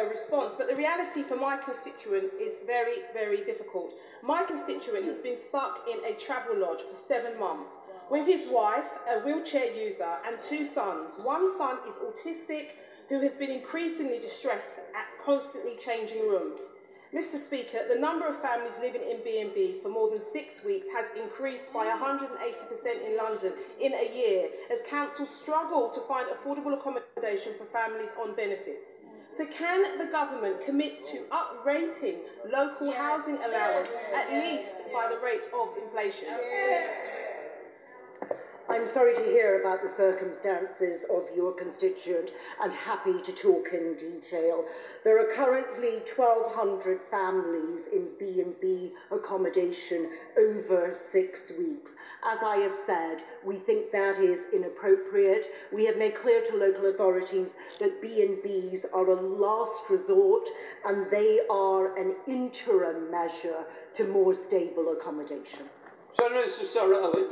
response, but the reality for my constituent is very, very difficult. My constituent has been stuck in a Travelodge for seven months with his wife, a wheelchair user, and two sons. One son is autistic, who has been increasingly distressed at constantly changing rooms. Mr Speaker, the number of families living in B&Bs for more than six weeks has increased by 180% in London in a year as councils struggle to find affordable accommodation for families on benefits. So can the government commit to uprating local housing allowance at least by the rate of inflation? I'm sorry to hear about the circumstances of your constituent and happy to talk in detail. There are currently 1,200 families in B&B accommodation over six weeks. As I have said, we think that is inappropriate. We have made clear to local authorities that B&Bs are a last resort and they are an interim measure to more stable accommodation. Senator Sarah Elliott.